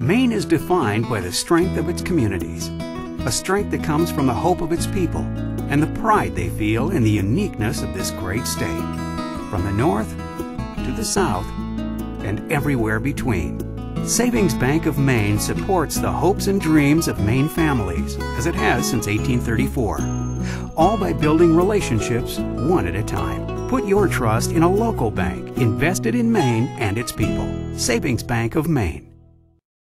Maine is defined by the strength of its communities, a strength that comes from the hope of its people and the pride they feel in the uniqueness of this great state, from the north to the south and everywhere between. Savings Bank of Maine supports the hopes and dreams of Maine families, as it has since 1834, all by building relationships one at a time. Put your trust in a local bank invested in Maine and its people. Savings Bank of Maine.